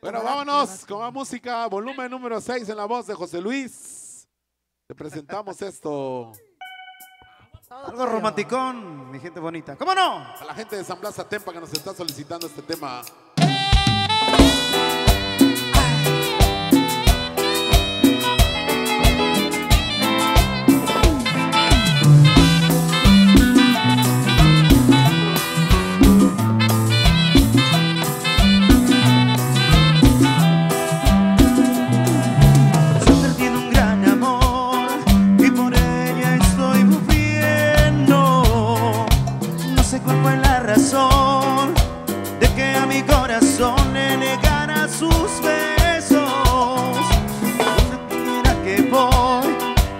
Bueno, vámonos con la música, volumen número 6 en la voz de José Luis. Te presentamos esto. Algo romanticón, mi gente bonita. ¿Cómo no? A la gente de San Plaza Tempa que nos está solicitando este tema. mi corazón le negara sus besos. Mira que voy,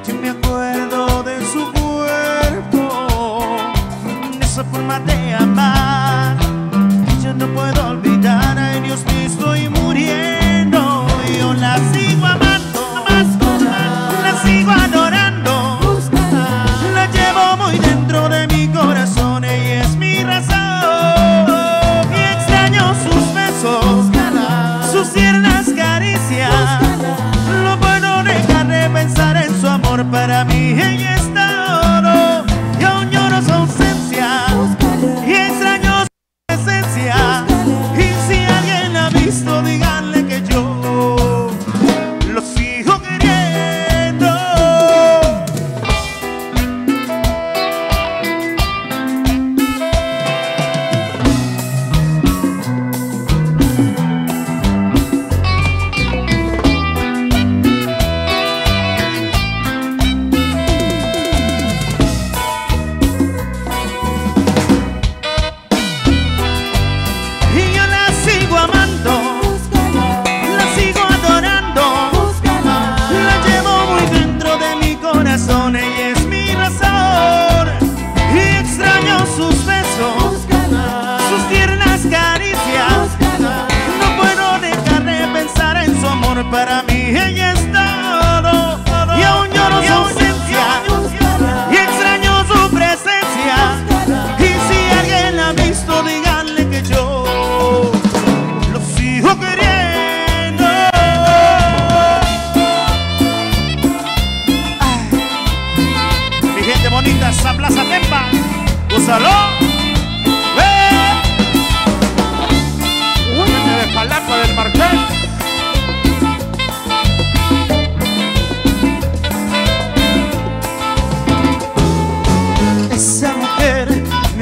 yo me acuerdo de su cuerpo, de esa forma de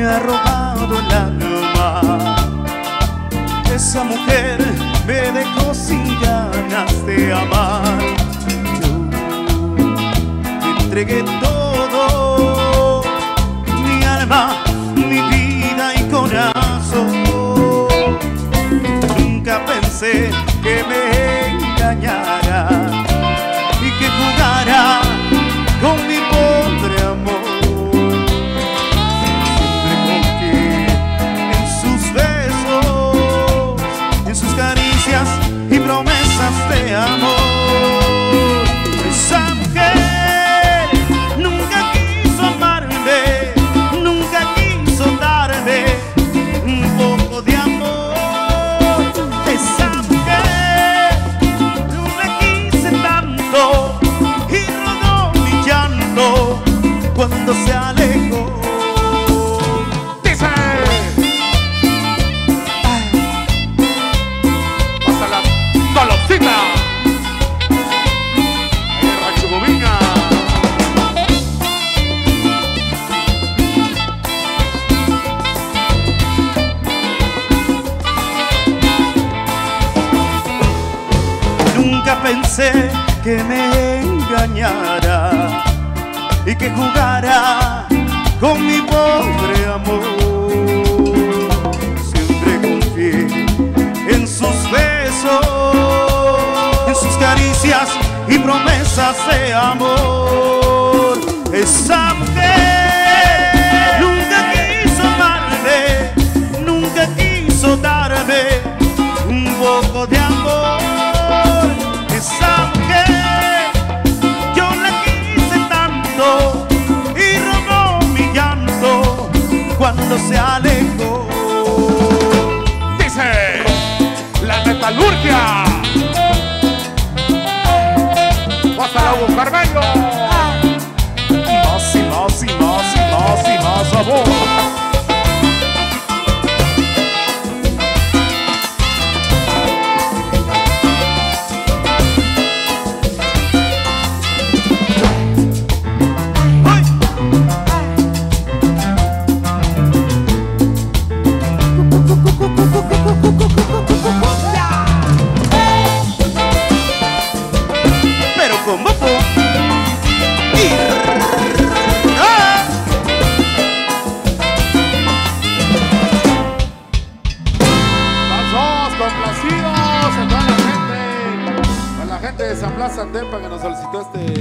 me ha robado el alma. Esa mujer me dejó sin ganas de amar. Yo te entregué todo, mi alma, mi vida y corazón. Nunca pensé que me que me engañara y que jugara con mi pobre amor. Siempre confié en sus besos, en sus caricias y promesas de amor. Esa mujer mundo se alejó. Dice la metalurgia. Pásala a ah. Más y más y más y más y más.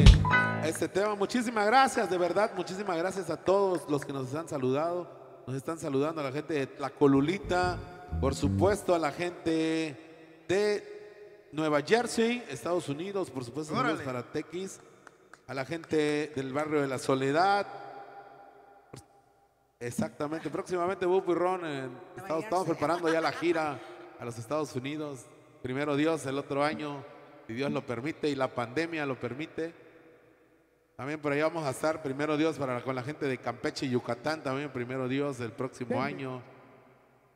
Este, este tema. Muchísimas gracias, de verdad. Muchísimas gracias a todos los que nos han saludado. Nos están saludando a la gente de La Colulita. Por supuesto, a la gente de Nueva Jersey, Estados Unidos. Por supuesto, para Tequis. A la gente del barrio de La Soledad. Exactamente, próximamente Bupo y Ron en Estados- estamos preparando ya la gira a los Estados Unidos. Primero Dios el otro año, si Dios lo permite y la pandemia lo permite. También por ahí vamos a estar, primero Dios, para, con la gente de Campeche y Yucatán, también primero Dios el próximo año.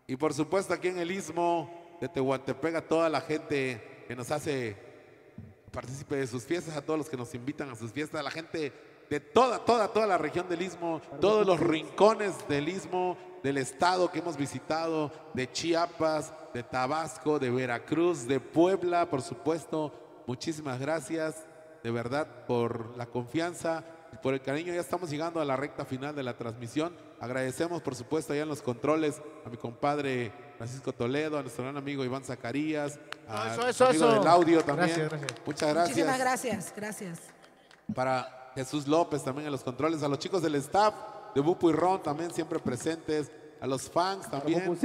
Y por supuesto aquí en el Istmo de Tehuantepec a toda la gente que nos hace partícipe de sus fiestas, a todos los que nos invitan a sus fiestas, a la gente de toda, toda, toda la región del Istmo, todos los rincones del Istmo, del estado que hemos visitado, de Chiapas, de Tabasco, de Veracruz, de Puebla, por supuesto. Muchísimas gracias, de verdad, por la confianza, y por el cariño. Ya estamos llegando a la recta final de la transmisión. Agradecemos, por supuesto, allá en los controles a mi compadre Francisco Toledo, a nuestro gran amigo Iván Zacarías, a Eso, eso, amigo eso. del audio también. Gracias, gracias. Muchas gracias. Muchísimas gracias, gracias. Para Jesús López también en los controles, a los chicos del staff de Bupo y Ron también siempre presentes, a los fans también.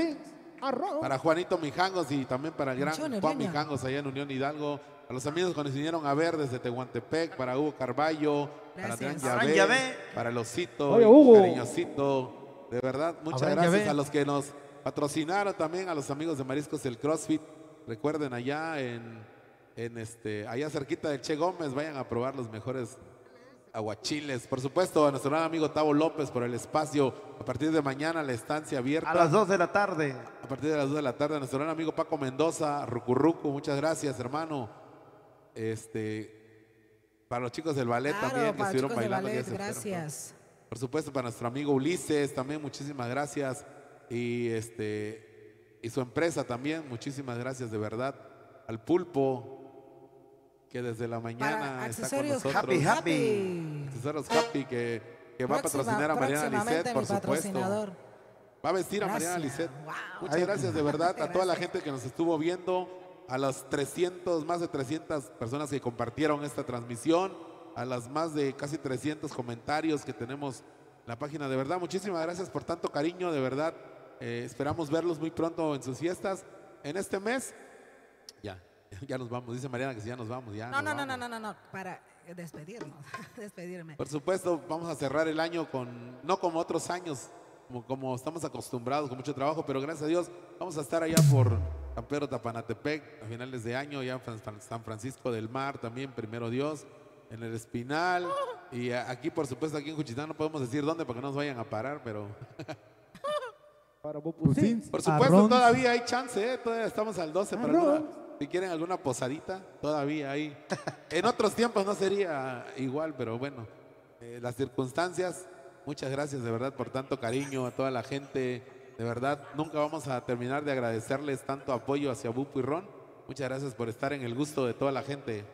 Para Juanito Mijangos y también para el gran Juan. Mijangos allá en Unión Hidalgo. A los amigos que nos vinieron a ver desde Tehuantepec, para Hugo Carballo, para Adrián Yabé. para el Osito, Oye, y Hugo. cariñosito. De verdad, muchas gracias Yabé. a los que nos patrocinaron también, a los amigos de Mariscos del CrossFit. Recuerden allá en, en este, allá cerquita del Che Gómez, vayan a probar los mejores aguachiles. Por supuesto, a nuestro gran amigo Tavo López por el espacio. A partir de mañana la estancia abierta. A las 2 de la tarde. A partir de las 2 de la tarde, nuestro gran amigo Paco Mendoza, Rucurruco, muchas gracias, hermano. Este, para los chicos del ballet Claro, también que estuvieron bailando. ballet, gracias. Por supuesto, para nuestro amigo Ulises también, muchísimas gracias. Y este, y su empresa también, muchísimas gracias de verdad. Al Pulpo, que desde la mañana está con nosotros. Happy, happy. Accesorios Happy, que, que va a patrocinar a Mariana Lisset, por supuesto. Va a vestir a Gracias. Mariana Lisset. Wow. Muchas Ay, gracias de verdad a toda la gente que nos estuvo viendo, a las 300, más de 300 personas que compartieron esta transmisión, a las más de casi 300 comentarios que tenemos en la página. De verdad, muchísimas gracias por tanto cariño, de verdad. eh, esperamos verlos muy pronto en sus fiestas. En este mes, ya, ya nos vamos. Dice Mariana que si ya nos vamos, ya. No, no, no, no, no, no, no, para despedirnos, despedirme. Por supuesto, vamos a cerrar el año con, no como otros años, como, como estamos acostumbrados, con mucho trabajo, pero gracias a Dios vamos a estar allá por San Pedro Tapanatepec a finales de año, ya San Francisco del Mar también, primero Dios, en el Espinal, y aquí por supuesto aquí en Juchitán no podemos decir dónde para que no nos vayan a parar, pero Para Bopusins, por supuesto todavía hay chance, ¿eh? todavía estamos al 12 para alguna- si quieren alguna posadita, todavía hay. En otros tiempos no sería igual, pero bueno, eh, las circunstancias, muchas gracias de verdad por tanto cariño a toda la gente, de verdad, nunca vamos a terminar de agradecerles tanto apoyo hacia Bupo y Ron, muchas gracias por estar en el gusto de toda la gente.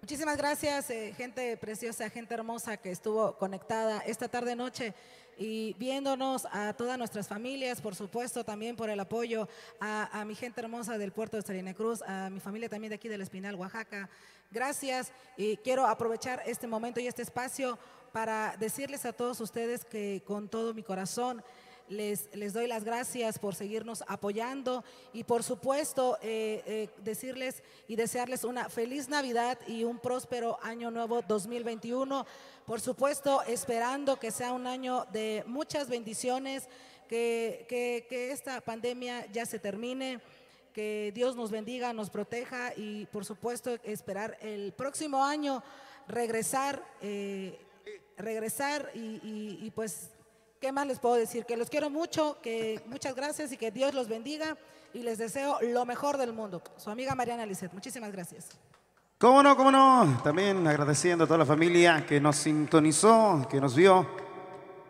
Muchísimas gracias, eh, gente preciosa, gente hermosa que estuvo conectada esta tarde noche y viéndonos a todas nuestras familias, por supuesto, también por el apoyo a, a mi gente hermosa del puerto de Salina Cruz, a mi familia también de aquí del Espinal, Oaxaca. Gracias y quiero aprovechar este momento y este espacio para decirles a todos ustedes que con todo mi corazón les, les doy las gracias por seguirnos apoyando y por supuesto eh, eh, decirles y desearles una feliz Navidad y un próspero año nuevo 2021. Por supuesto, esperando que sea un año de muchas bendiciones, que, que- que esta pandemia ya se termine que Dios nos bendiga, nos proteja y por supuesto esperar el próximo año regresar, eh, regresar y, pues, ¿qué más les puedo decir? Que los quiero mucho, que muchas gracias y que Dios los bendiga y les deseo lo mejor del mundo. Su amiga Mariana Lisset, muchísimas gracias. ¿Cómo no, cómo no? También agradeciendo a toda la familia que nos sintonizó, que nos vio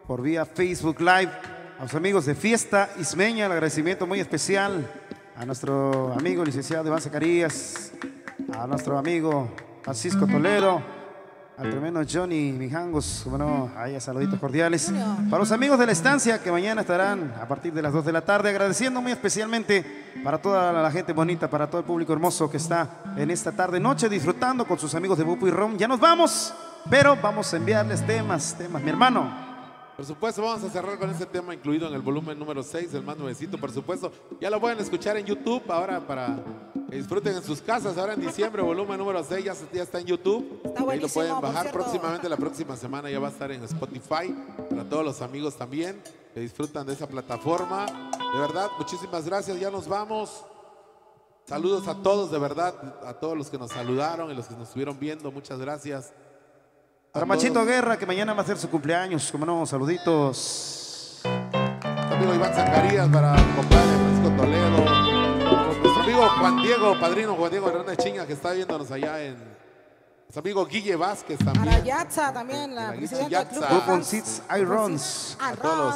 por vía Facebook Live. A los amigos de Fiesta Ismeña, el agradecimiento muy especial a nuestro amigo licenciado Iván Zacarías, a nuestro amigo Francisco Toledo, al tremendo Johnny Mijangos, como no, ahí saluditos cordiales. Para los amigos de la estancia que mañana estarán a partir de las 2 de la tarde, agradeciendo muy especialmente para toda la gente bonita, para todo el público hermoso que está en esta tarde noche disfrutando con sus amigos de Bupo y Rom. Ya nos vamos, pero vamos a enviarles temas, temas, mi hermano. Por supuesto, vamos a cerrar con este tema incluido en el volumen número 6, el más nuevecito, por supuesto. Ya lo pueden escuchar en YouTube ahora para que disfruten en sus casas. Ahora en diciembre, volumen número 6 ya, ya está en YouTube. Está Ahí lo pueden bajar próximamente. La próxima semana ya va a estar en Spotify para todos los amigos también que disfrutan de esa plataforma. De verdad, muchísimas gracias. Ya nos vamos. Saludos a todos, de verdad, a todos los que nos saludaron y los que nos estuvieron viendo. Muchas gracias. Para Machito. Guerra, que mañana va a ser su cumpleaños, como no, saluditos. amigo Iván Zacarías, para mi compadre Francisco Toledo, nuestro amigo Juan Diego, padrino Juan Diego Hernández Chinga, que está viéndonos allá en. Nuestro amigo Guille Vázquez A la también. Yatza también, la La presidenta del club Yatza. de Grupo fans. Sits Irons. A todos